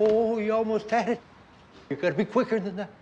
Oh, you almost had it. You gotta be quicker than that.